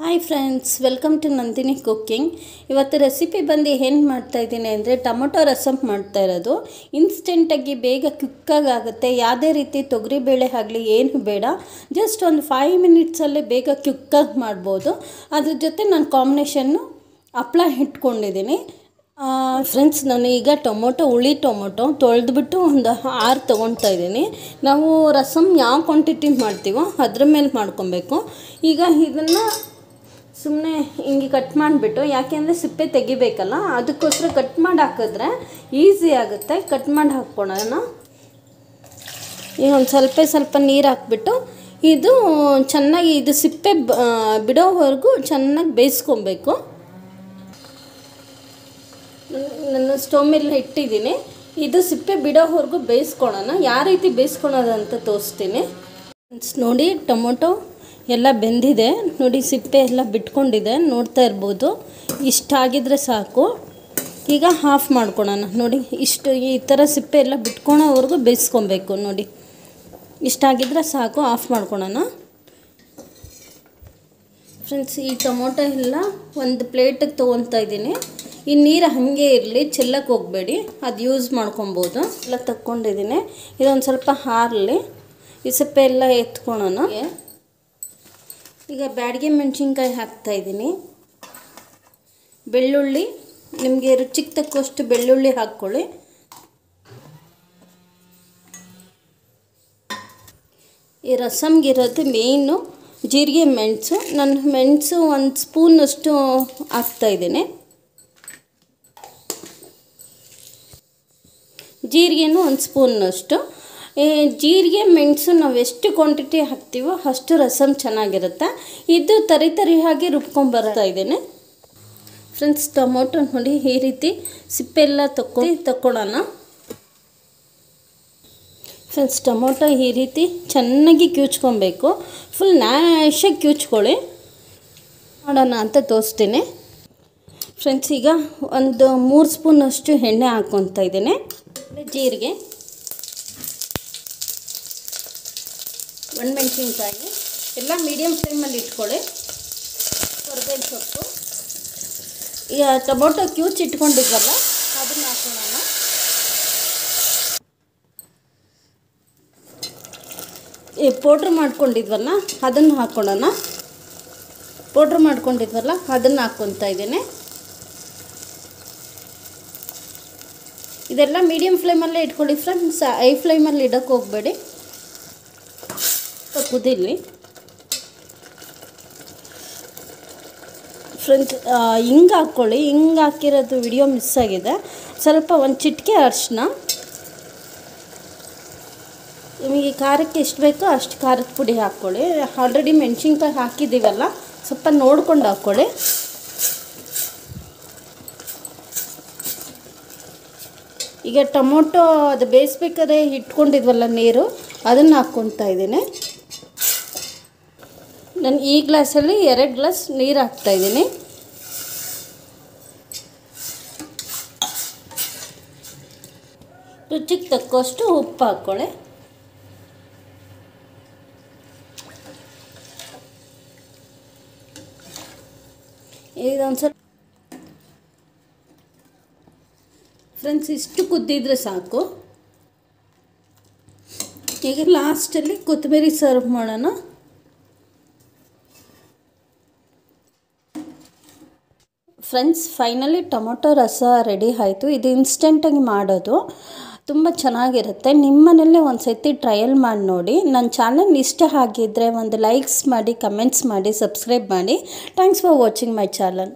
Hi friends welcome to Nandini cooking ಇವತ್ತು recipe ಬಂದು ಏನು ಮಾಡ್ತಾಯಿದ್ದೀನಿ ಅಂದರೆ ಟೊಮೊಟೊ ರಸಂ ಮಾಡ್ತಾ ಇರೋದು. ಇನ್ಸ್ಟೆಂಟಾಗಿ ಬೇಗ ಕ್ವಿಕ್ಕಾಗಿ ಆಗುತ್ತೆ ಯಾವುದೇ ರೀತಿ ತೊಗರಿಬೇಳೆ ಆಗಲಿ ಏನು ಬೇಡ. ಜಸ್ಟ್ ಒಂದು ಫೈವ್ ಮಿನಿಟ್ಸಲ್ಲೇ ಬೇಗ ಕ್ವಿಕ್ಕಾಗಿ ಮಾಡ್ಬೋದು. ಅದ್ರ ಜೊತೆ ನಾನು ಕಾಂಬಿನೇಷನ್ನು ಹಪ್ಳ ಇಟ್ಕೊಂಡಿದ್ದೀನಿ. ಫ್ರೆಂಡ್ಸ್ ನಾನು ಈಗ ಟೊಮೊಟೊ, ಹುಳಿ ಟೊಮೊಟೊ ತೊಳೆದ್ಬಿಟ್ಟು ಒಂದು ಆರು ತೊಗೊಳ್ತಾ ಇದ್ದೀನಿ. ನಾವು ರಸಮ್ ಯಾವ ಕ್ವಾಂಟಿಟಿ ಮಾಡ್ತೀವೋ ಅದ್ರ ಮೇಲೆ ಮಾಡ್ಕೊಬೇಕು. ಈಗ ಇದನ್ನು ಸುಮ್ಮನೆ ಹಿಂಗೆ ಕಟ್ ಮಾಡಿಬಿಟ್ಟು ಯಾಕೆಂದರೆ ಸಿಪ್ಪೆ ತೆಗಿಬೇಕಲ್ಲ, ಅದಕ್ಕೋಸ್ಕರ ಕಟ್ ಮಾಡಿ ಹಾಕಿದ್ರೆ ಈಸಿ ಆಗುತ್ತೆ. ಕಟ್ ಮಾಡಿ ಹಾಕ್ಕೊಳೋಣ ಈಗ ಒಂದು ಸ್ವಲ್ಪ ಸ್ವಲ್ಪ ನೀರು ಹಾಕ್ಬಿಟ್ಟು, ಇದು ಚೆನ್ನಾಗಿ ಇದು ಸಿಪ್ಪೆ ಬಿಡೋವರೆಗೂ ಚೆನ್ನಾಗಿ ಬೇಯಿಸ್ಕೊಬೇಕು. ನನ್ನ ಸ್ಟವ್ ಮೇಲೆ ಇಟ್ಟಿದ್ದೀನಿ. ಇದು ಸಿಪ್ಪೆ ಬಿಡೋವರೆಗೂ ಬೇಯಿಸ್ಕೊಳ್ಳೋಣ. ಯಾವ ರೀತಿ ಬೇಯಿಸ್ಕೊಳೋದಂತ ತೋರಿಸ್ತೀನಿ. ನೋಡಿ ಟೊಮೊಟೊ ಎಲ್ಲ ಬೆಂದಿದೆ. ನೋಡಿ, ಸಿಪ್ಪೆ ಎಲ್ಲ ಬಿಟ್ಕೊಂಡಿದೆ. ನೋಡ್ತಾ ಇರ್ಬೋದು. ಇಷ್ಟಾಗಿದ್ರೆ ಸಾಕು. ಈಗ ಹಾಫ್ ಮಾಡ್ಕೊಳೋಣ. ನೋಡಿ, ಇಷ್ಟು ಈ ಥರ ಸಿಪ್ಪೆ ಎಲ್ಲ ಬಿಟ್ಕೊಳೋವರೆಗೂ ಬೇಯಿಸ್ಕೊಬೇಕು. ನೋಡಿ, ಇಷ್ಟಾಗಿದ್ರೆ ಸಾಕು. ಆಫ್ ಮಾಡ್ಕೊಳೋಣ. ಫ್ರೆಂಡ್ಸ್, ಈ ಟೊಮೊಟೊ ಎಲ್ಲ ಒಂದು ಪ್ಲೇಟಿಗೆ ತೊಗೊತಾ ಇದ್ದೀನಿ. ಈ ನೀರು ಹಾಗೆ ಇರಲಿ, ಚೆಲ್ಲಕ್ಕೆ ಹೋಗಬೇಡಿ. ಅದು ಯೂಸ್ ಮಾಡ್ಕೊಬೋದು. ಎಲ್ಲ ತಕ್ಕೊಂಡಿದ್ದೀನಿ. ಇದೊಂದು ಸ್ವಲ್ಪ ಹಾರಲಿ. ಈ ಸಿಪ್ಪೆ ಎಲ್ಲ ಎತ್ಕೊಳೋಣ ಈಗ ಬ್ಯಾಡಿಗೆ ಮೆಣಸಿನ್ಕಾಯಿ ಹಾಕ್ತಾಯಿದ್ದೀನಿ ಬೆಳ್ಳುಳ್ಳಿ, ನಿಮಗೆ ರುಚಿಗೆ ತಕ್ಕಷ್ಟು ಬೆಳ್ಳುಳ್ಳಿ ಹಾಕ್ಕೊಳ್ಳಿ. ಈ ರಸಮ್ಗಿರೋದು ಮೇಯ್ನು ಜೀರಿಗೆ ಮೆಣಸು. ನಾನು ಮೆಣಸು ಒಂದು ಸ್ಪೂನಷ್ಟು ಹಾಕ್ತಾಯಿದ್ದೀನಿ ಜೀರಿಗೆನೂ ಒಂದು ಸ್ಪೂನಷ್ಟು ಜೀರಿಗೆ, ಮೆಣಸು ನಾವು ಎಷ್ಟು ಕ್ವಾಂಟಿಟಿ ಹಾಕ್ತೀವೋ ಅಷ್ಟು ರಸಮ್ ಚೆನ್ನಾಗಿರುತ್ತೆ. ಇದು ತರಿ ತರಿಯಾಗಿ ರುಬ್ಕೊಂಬರ್ತಾ ಇದ್ದೇನೆ. ಫ್ರೆಂಡ್ಸ್ ಟೊಮೊಟೊ ನೋಡಿ ಈ ರೀತಿ ಸಿಪ್ಪೆಲ್ಲ ತಕ್ಕೊಂಡು ತಕ್ಕೊಳ್ಳೋಣ. ಫ್ರೆಂಡ್ಸ್ ಟೊಮೊಟೊ ಈ ರೀತಿ ಚೆನ್ನಾಗಿ ಕ್ಯೂಚ್ಕೊಬೇಕು. ಫುಲ್ ನ್ಯಾಶಾಗಿ ಕ್ಯೂಚ್ಕೊಳ್ಳಿ. ಮಾಡೋಣ ಅಂತ ತೋರಿಸ್ತೀನಿ. ಫ್ರೆಂಡ್ಸ್ ಈಗ ಒಂದು ಮೂರು ಸ್ಪೂನಷ್ಟು ಎಣ್ಣೆ ಹಾಕ್ಕೊತಾ ಇದ್ದೀನಿ. ಜೀರಿಗೆ. ಒಣಮೆಣ್ಸಿನ್ಕಾಯಿ ಎಲ್ಲ ಮೀಡಿಯಮ್ ಫ್ಲೇಮಲ್ಲಿ ಇಟ್ಕೊಳ್ಳಿ. ಕರ್ಬೇವು ಸೊಪ್ಪು. ಈಗ ಟೊಮೊಟೊ ಕ್ಯೂಚ್ ಇಟ್ಕೊಂಡಿದ್ವಲ್ಲ, ಅದನ್ನು ಹಾಕೋಣ. ಈ ಪೌಡ್ರ್ ಮಾಡ್ಕೊಂಡಿದ್ವಲ್ಲ, ಅದನ್ನು ಹಾಕ್ಕೊಳ್ಳೋಣ ಪೌಡ್ರ್ ಮಾಡ್ಕೊಂಡಿದ್ವಲ್ಲ, ಅದನ್ನು ಹಾಕ್ಕೊತಾ ಇದ್ದೀನಿ. ಇದೆಲ್ಲ ಮೀಡಿಯಮ್ ಫ್ಲೇಮಲ್ಲೇ ಇಟ್ಕೊಳ್ಳಿ ಫ್ರೆಂಡ್ಸ್ ಐ ಫ್ಲೇಮಲ್ಲಿ ಇಡೋಕ್ಕೆ ಹೋಗಬೇಡಿ. ಕುದಿಲಿ. ಫ್ರೆಂಡ್ಸ್ ಹಿಂಗೆ ಹಾಕ್ಕೊಳ್ಳಿ ಹಿಂಗೆ ಹಾಕಿರೋದು ವಿಡಿಯೋ ಮಿಸ್ ಆಗಿದೆ. ಸ್ವಲ್ಪ ಒಂದು ಚಿಟಿಕೆ ಅರಿಶಿನ. ನಿಮಗೆ ಖಾರಕ್ಕೆ ಎಷ್ಟು ಬೇಕೋ ಅಷ್ಟು ಖಾರದ ಪುಡಿ ಹಾಕ್ಕೊಳ್ಳಿ ಆಲ್ರೆಡಿ ಮೆಣಸಿನ್ಕಾಯಿ ಹಾಕಿದ್ದೀವಲ್ಲ, ಸ್ವಲ್ಪ ನೋಡ್ಕೊಂಡು ಹಾಕ್ಕೊಳ್ಳಿ ಈಗ ಟೊಮೊಟೊ ಅದು ಬೇಯಿಸ್ಬೇಕಾದ್ರೆ ಇಟ್ಕೊಂಡಿದ್ವಲ್ಲ ನೀರು, ಅದನ್ನು ಹಾಕ್ಕೊತಾ ಇದ್ದೀನಿ. ನಾನು ಈ ಗ್ಲಾಸಲ್ಲಿ ಎರಡು ಗ್ಲಾಸ್ ನೀರು ಹಾಕ್ತಾಯಿದ್ದೀನಿ ರುಚಿಗೆ ತಕ್ಕಷ್ಟು ಉಪ್ಪು ಹಾಕ್ಕೊಳ್ಳಿ ಇದೊಂದು ಸ್ವಲ್ಪ ಫ್ರೆಂಡ್ಸ್, ಇಷ್ಟು ಕುದ್ದಿದ್ರೆ ಸಾಕು. ಈಗ ಲಾಸ್ಟಲ್ಲಿ ಕೊತ್ತಂಬರಿ ಸರ್ವ್ ಮಾಡೋಣ. ಫ್ರೆಂಡ್ಸ್, ಫೈನಲಿ ಟೊಮೊಟೊ ರಸ ರೆಡಿ ಆಯಿತು. ಇದು ಇನ್ಸ್ಟೆಂಟಾಗಿ ಮಾಡೋದು. ತುಂಬ ಚೆನ್ನಾಗಿರುತ್ತೆ. ನಿಮ್ಮನೆಯಲ್ಲೇ ಒಂದು ಸತಿ ಟ್ರಯಲ್ ಮಾಡಿ ನೋಡಿ. ನನ್ನ ಚಾನಲ್ ಇಷ್ಟ ಆಗಿದ್ದರೆ ಒಂದು ಲೈಕ್ಸ್ ಮಾಡಿ ಕಮೆಂಟ್ಸ್ ಮಾಡಿ ಸಬ್ಸ್ಕ್ರೈಬ್ ಮಾಡಿ. Thanks for watching my channel